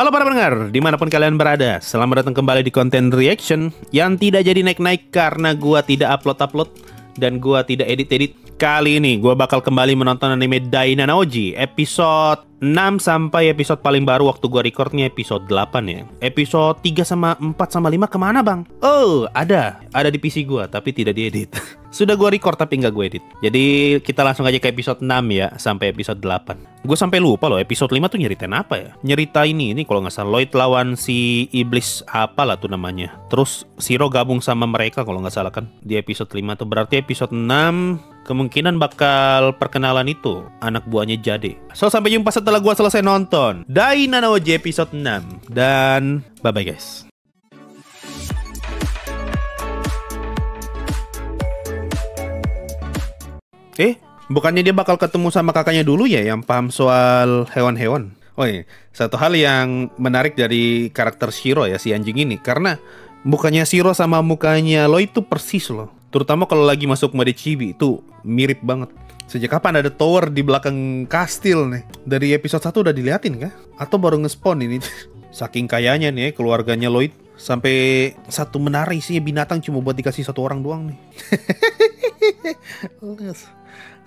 Halo para pendengar, di mana pun kalian berada, selamat datang kembali di konten reaction yang tidak jadi naik-naik karena gua tidak upload-upload dan gua tidak edit-edit. Kali ini gua bakal kembali menonton anime Daina Naoji episode 6 sampai episode paling baru waktu gua recordnya episode 8 ya. Episode 3 sama 4 sama 5 ke mana bang? Oh ada, ada di PC gua tapi tidak diedit. Sudah gue record tapi nggak gue edit. Jadi kita langsung aja ke episode 6 ya sampai episode 8. Gue sampai lupa loh episode 5 tuh nyeritain apa ya? Nyerita ini ini kalau nggak salah Lloyd lawan si iblis apa lah tuh namanya. Terus Siro gabung sama mereka kalau nggak salah kan di episode 5 tuh berarti episode 6 kemungkinan bakal perkenalan itu anak buahnya Jade. So sampai jumpa setelah gue selesai nonton Daina Naoji episode 6 dan bye bye guys. Eh, bukannya dia bakal ketemu sama kakaknya dulu ya yang paham soal hewan-hewan? Oh iya, satu hal yang menarik dari karakter Shiro ya si anjing ini karena mukanya Shiro sama mukanya lo itu persis loh. Terutama kalau lagi masuk mode chibi itu mirip banget. Sejak kapan ada tower di belakang kastil nih? Dari episode 1 udah diliatin kah? Atau baru nge-spawn ini? Saking kayanya nih ya, keluarganya Lloyd sampai satu menara isinya binatang cuma buat dikasih satu orang doang nih.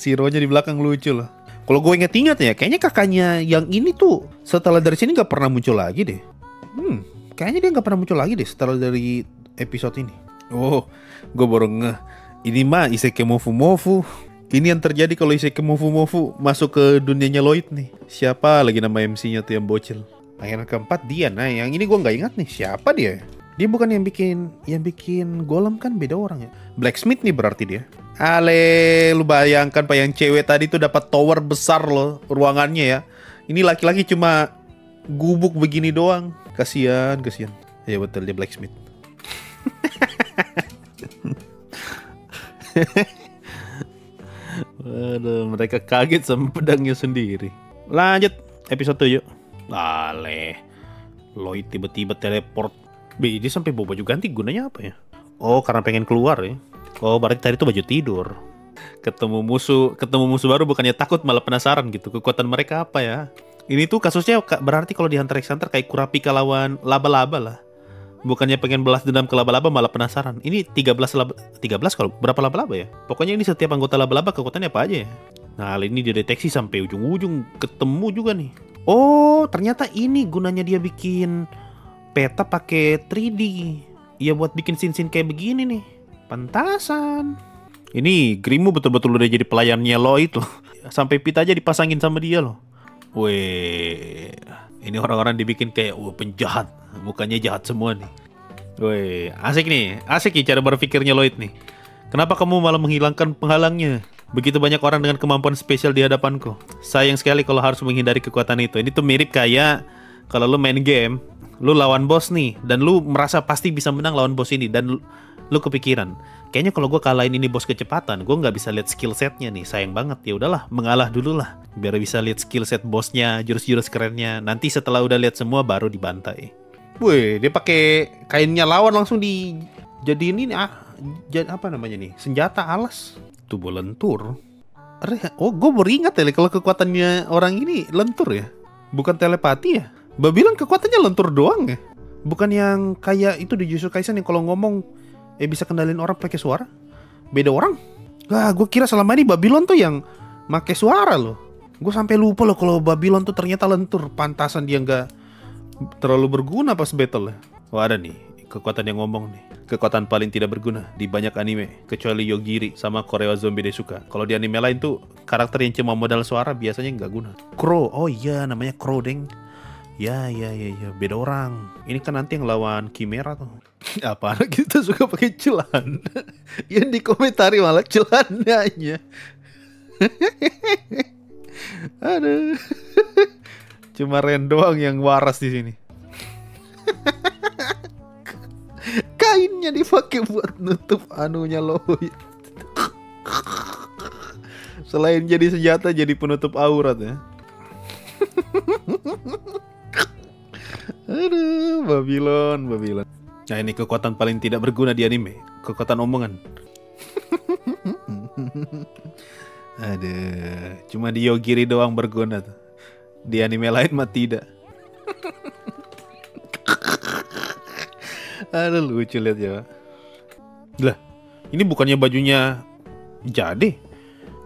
Sironya di belakang lucu loh. Kalau gue inget-inget ya, kayaknya kakaknya yang ini tuh setelah dari sini nggak pernah muncul lagi deh. Hmm, kayaknya dia nggak pernah muncul lagi deh setelah dari episode ini. Oh, gue baru ngeh. Ini mah Iseke Mofu Mofu. Ini yang terjadi kalau Iseke Mofu Mofu masuk ke dunianya Lloyd nih. Siapa lagi nama MC-nya tuh yang bocil? Pangeran keempat dia, nah yang ini gue nggak ingat nih siapa dia. Dia bukan yang bikin yang bikin golem kan beda orang ya. Blacksmith nih berarti dia. Ale, lu bayangkan pak yang cewek tadi tuh dapat tower besar loh ruangannya ya. Ini laki-laki cuma gubuk begini doang. Kasihan, kasihan. Ya betul dia blacksmith. Aduh, mereka kaget sama pedangnya sendiri. Lanjut episode 7. Ale. Lloyd tiba-tiba teleport. Dia sampai bawa baju ganti gunanya apa ya? Oh, karena pengen keluar ya. Oh, berarti tadi itu baju tidur. Ketemu musuh, ketemu musuh baru bukannya takut malah penasaran gitu. Kekuatan mereka apa ya? Ini tuh kasusnya berarti kalau di Hunter x Hunter kayak Kurapika lawan laba-laba lah. Bukannya pengen belas dendam ke laba-laba malah penasaran. Ini 13 laba 13 kalau berapa laba-laba ya? Pokoknya ini setiap anggota laba-laba kekuatannya apa aja ya? Nah, hal ini dideteksi sampai ujung-ujung ketemu juga nih. Oh, ternyata ini gunanya dia bikin peta pakai 3D. Ya buat bikin scene-scene kayak begini nih. Pantasan. Ini Grimu betul-betul udah jadi pelayannya lo itu. Sampai pita aja dipasangin sama dia loh. Weh, ini orang-orang dibikin kayak wah penjahat, bukannya jahat semua nih. Weh, asik nih, asik nih cara berpikirnya Lloyd nih. Kenapa kamu malah menghilangkan penghalangnya? Begitu banyak orang dengan kemampuan spesial di hadapanku. Sayang sekali kalau harus menghindari kekuatan itu. Ini tuh mirip kayak kalau lu main game, lu lawan bos nih, dan lu merasa pasti bisa menang lawan bos ini, dan lu, lu kepikiran, kayaknya kalau gue kalahin ini bos kecepatan, gue nggak bisa lihat skill setnya nih, sayang banget. Ya udahlah, mengalah dulu lah, biar bisa lihat skill set bosnya, jurus-jurus kerennya. Nanti setelah udah lihat semua, baru dibantai. Wih, dia pakai kainnya lawan langsung di jadi ini ah, jad, apa namanya nih? Senjata alas. Tubuh lentur. Oh, gue baru ingat ya kalau kekuatannya orang ini lentur ya. Bukan telepati ya. Babylon kekuatannya lentur doang ya. Bukan yang kayak itu di Jujutsu Kaisen yang kalau ngomong eh bisa kendalin orang pakai suara. Beda orang. Wah, gue kira selama ini Babylon tuh yang make suara loh. Gue sampai lupa loh kalau Babylon tuh ternyata lentur. Pantasan dia nggak terlalu berguna pas battle ya. Wah ada nih kekuatan yang ngomong nih. Kekuatan paling tidak berguna di banyak anime kecuali Yogiri sama Korewa Zombie Desuka. Kalau di anime lain tuh karakter yang cuma modal suara biasanya nggak guna. Crow, oh iya namanya Crow deng. Ya ya ya ya beda orang. Ini kan nanti yang lawan Chimera tuh. Apa kita suka pakai celan? yang dikomentari malah celananya. Aduh. Cuma Ren doang yang waras di sini. Kainnya dipakai buat nutup anunya Lloyd. Selain jadi senjata jadi penutup aurat ya. Aduh, Babylon, Babylon. Nah ini kekuatan paling tidak berguna di anime, kekuatan omongan. Aduh, cuma di Yogiri doang berguna tuh. Di anime lain mah tidak. Aduh lucu lihat ya. Lah, ini bukannya bajunya Jade.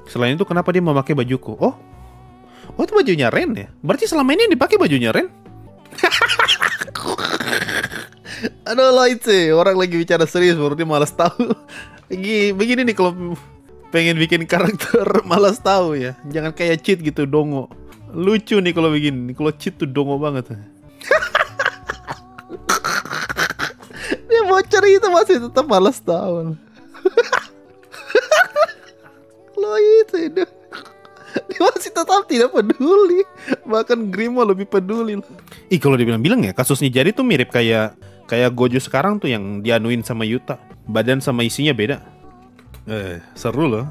Selain itu kenapa dia memakai bajuku? Oh, oh itu bajunya Ren ya? Berarti selama ini yang dipakai bajunya Ren? Aduh Lloyd sih, orang lagi bicara serius baru dia malas tahu. Begini, begini nih kalau pengen bikin karakter malas tahu ya. Jangan kayak cheat gitu dongo. Lucu nih kalau begini. Kalau cheat tuh dongo banget. dia mau cerita masih tetap malas tahu. Lloyd itu dia masih tetap tidak peduli bahkan Grimo lebih peduli ih kalau dibilang-bilang ya kasusnya jadi tuh mirip kayak kayak Gojo sekarang tuh yang dianuin sama Yuta. Badan sama isinya beda. Eh seru loh.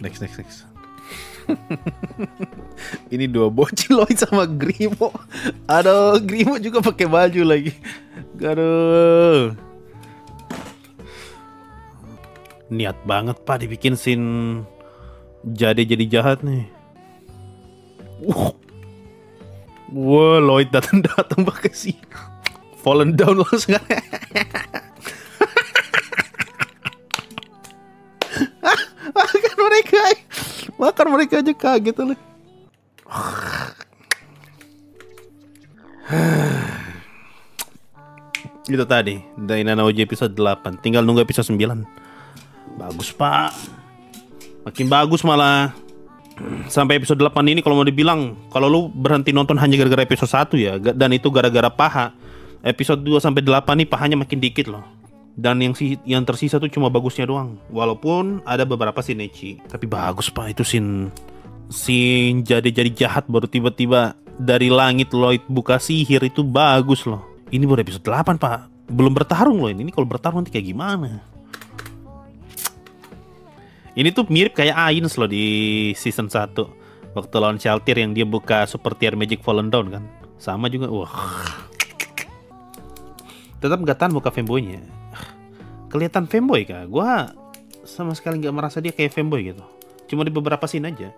Next next next. Ini dua bocil Lloyd sama Grimo aduh Grimo juga pakai baju lagi. Aduh. Niat banget pak dibikin scene jadi jadi jahat nih. Wah, Wah, Lloyd datang datang pakai si fallen down langsung. makan mereka, makan mereka aja kaget lah. Itu tadi dari Nana Oji episode 8 Tinggal nunggu episode 9 Bagus pak Makin bagus malah. Sampai episode 8 ini kalau mau dibilang kalau lu berhenti nonton hanya gara-gara episode 1 ya dan itu gara-gara paha. Episode 2 sampai 8 nih pahanya makin dikit loh. Dan yang si yang tersisa tuh cuma bagusnya doang. Walaupun ada beberapa sinechi, tapi bagus Pak itu sin sin jadi-jadi jahat baru tiba-tiba dari langit Lloyd buka sihir itu bagus loh. Ini baru episode 8 Pak. Belum bertarung loh ini. Ini kalau bertarung nanti kayak gimana? Ini tuh mirip kayak Ains loh di season 1 Waktu lawan Shelter yang dia buka Super Tier Magic Fallen Down kan. Sama juga, wah. Tetap gak tahan muka fanboynya. Kelihatan fanboy kah? Gua sama sekali gak merasa dia kayak fanboy gitu. Cuma di beberapa scene aja.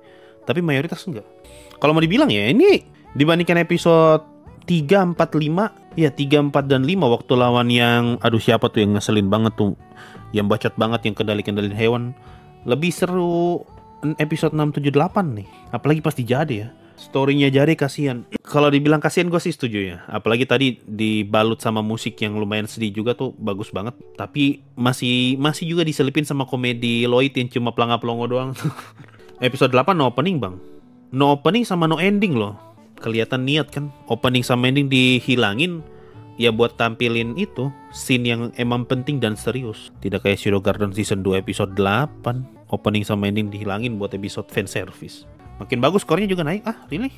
Tapi mayoritas enggak Kalau mau dibilang ya ini dibandingkan episode 3, 4, 5 Ya 3, 4, dan 5 waktu lawan yang Aduh siapa tuh yang ngeselin banget tuh. Yang bacot banget yang kendali-kendalin hewan lebih seru episode 678 nih. Apalagi pasti jadi ya. Storynya jadi kasihan. Kalau dibilang kasihan gue sih setuju ya. Apalagi tadi dibalut sama musik yang lumayan sedih juga tuh bagus banget. Tapi masih masih juga diselipin sama komedi Lloyd yang cuma pelangga-pelongo doang. Episode 8 no opening bang. No opening sama no ending loh. Kelihatan niat kan. Opening sama ending dihilangin ya buat tampilin itu scene yang emang penting dan serius. Tidak kayak Shadow Garden season 2 episode 8, opening sama ending dihilangin buat episode fan service. Makin bagus skornya juga naik. Ah, really?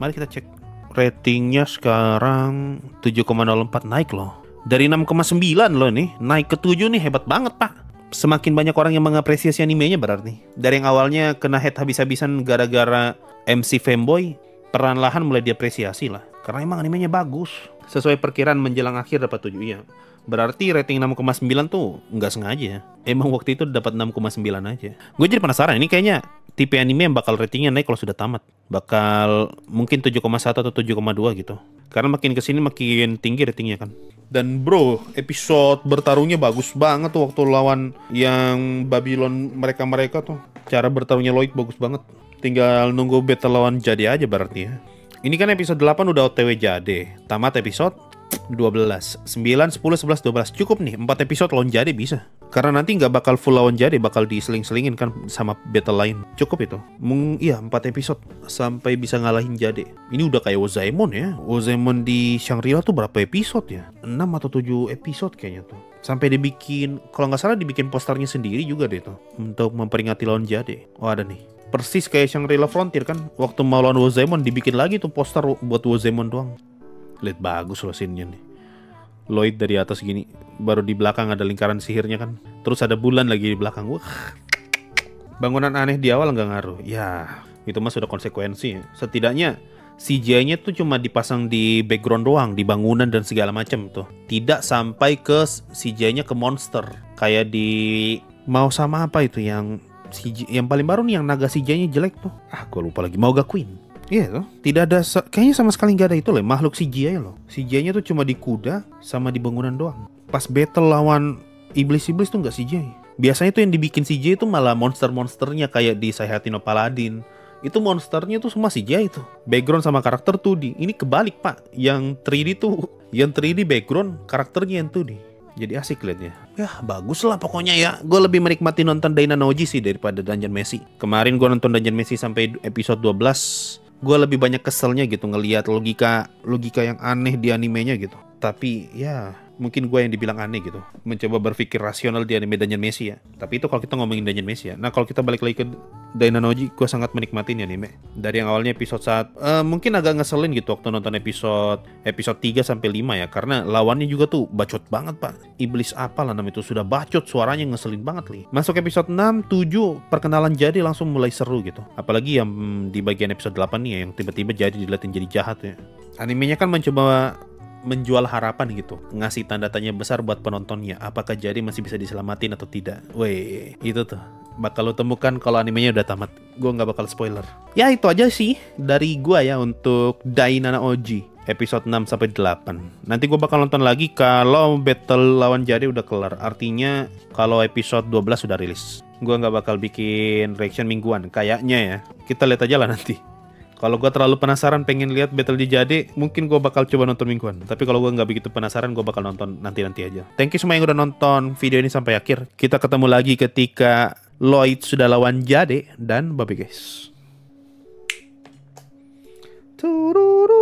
Mari kita cek. Ratingnya sekarang 7,04 naik loh. Dari 6,9 loh nih, naik ke 7 nih hebat banget, Pak. Semakin banyak orang yang mengapresiasi animenya berarti. Dari yang awalnya kena head habis-habisan gara-gara MC fanboy, perlahan-lahan mulai diapresiasi lah. Karena emang animenya bagus sesuai perkiraan menjelang akhir dapat 7 ya. Berarti rating 6,9 tuh nggak sengaja. Emang waktu itu dapat 6,9 aja. Gue jadi penasaran ini kayaknya tipe anime yang bakal ratingnya naik kalau sudah tamat. Bakal mungkin 7,1 atau 7,2 gitu. Karena makin ke sini makin tinggi ratingnya kan. Dan bro, episode bertarungnya bagus banget tuh waktu lawan yang Babylon mereka-mereka tuh. Cara bertarungnya Lloyd bagus banget. Tinggal nunggu battle lawan jadi aja berarti ya. Ini kan episode 8 udah OTW jadi. Tamat episode 12. 9, 10, 11, 12. Cukup nih, 4 episode lawan jadi bisa. Karena nanti nggak bakal full lawan jadi, bakal diseling-selingin kan sama battle lain. Cukup itu. Mung, iya, 4 episode sampai bisa ngalahin jadi. Ini udah kayak Ozaemon ya. Ozaemon di Shangri-La tuh berapa episode ya? 6 atau 7 episode kayaknya tuh. Sampai dibikin, kalau nggak salah dibikin posternya sendiri juga deh tuh. Untuk memperingati lawan jadi. Oh ada nih persis kayak Shangri-La Frontier kan? Waktu mau lawan Wozemon dibikin lagi tuh poster buat Wozemon doang. Lihat bagus loh scene-nya nih. Lloyd dari atas gini baru di belakang ada lingkaran sihirnya kan? Terus ada bulan lagi di belakang. Wah. Bangunan aneh di awal nggak ngaruh. Ya itu mah sudah konsekuensi. Ya. setidaknya CGI-nya tuh cuma dipasang di background doang, di bangunan dan segala macam tuh. Tidak sampai ke CGI-nya ke monster. Kayak di mau sama apa itu yang CG yang paling baru nih yang naga CJ-nya jelek tuh. Ah, gue lupa lagi. Mau gak Queen. Iya tuh, tidak ada kayaknya sama sekali nggak ada itu loh makhluk CGI loh. CGI-nya tuh cuma di kuda sama di bangunan doang. pas battle lawan iblis-iblis tuh nggak CGI. Biasanya tuh yang dibikin CGI itu malah monster-monsternya kayak di Sayhatino Paladin. Itu monsternya tuh semua CGI itu. Background sama karakter tuh di. Ini kebalik pak. Yang 3D tuh, yang 3D background karakternya yang 2D. Jadi asik liatnya. Ya bagus lah pokoknya ya. Gue lebih menikmati nonton Daina Noji sih daripada Dungeon Messi. Kemarin gue nonton Dungeon Messi sampai episode 12 gue lebih banyak keselnya gitu ngelihat logika logika yang aneh di animenya gitu tapi ya mungkin gue yang dibilang aneh gitu mencoba berpikir rasional di anime Dungeon Messi ya tapi itu kalau kita ngomongin Dungeon Messi ya nah kalau kita balik lagi ke Dainanoji gue sangat menikmati nih anime dari yang awalnya episode saat uh, mungkin agak ngeselin gitu waktu nonton episode episode 3 sampai 5 ya. Karena lawannya juga tuh bacot banget pak. Iblis apa lah namanya itu sudah bacot suaranya ngeselin banget nih masuk episode 6 7 perkenalan jadi langsung mulai seru gitu. Apalagi yang di bagian episode 8 nih ya yang tiba-tiba jadi dilihatin jadi jahat ya. Animenya kan mencoba menjual harapan gitu. Ngasih tanda tanya besar buat penontonnya. Apakah jadi masih bisa diselamatin atau tidak? Weh itu tuh bakal lo temukan kalau animenya udah tamat gue nggak bakal spoiler ya itu aja sih dari gue ya untuk Dainana Oji episode 6 sampai 8. Nanti gue bakal nonton lagi kalau battle lawan Jari udah kelar. Artinya kalau episode 12 sudah rilis. Gue nggak bakal bikin reaction mingguan kayaknya ya. Kita lihat aja lah nanti. Kalau gue terlalu penasaran pengen lihat battle di Jade, mungkin gue bakal coba nonton mingguan. Tapi kalau gue nggak begitu penasaran, gue bakal nonton nanti-nanti aja. Thank you semua yang udah nonton video ini sampai akhir. Kita ketemu lagi ketika Lloyd sudah lawan Jade dan Bobby guys. Tururu.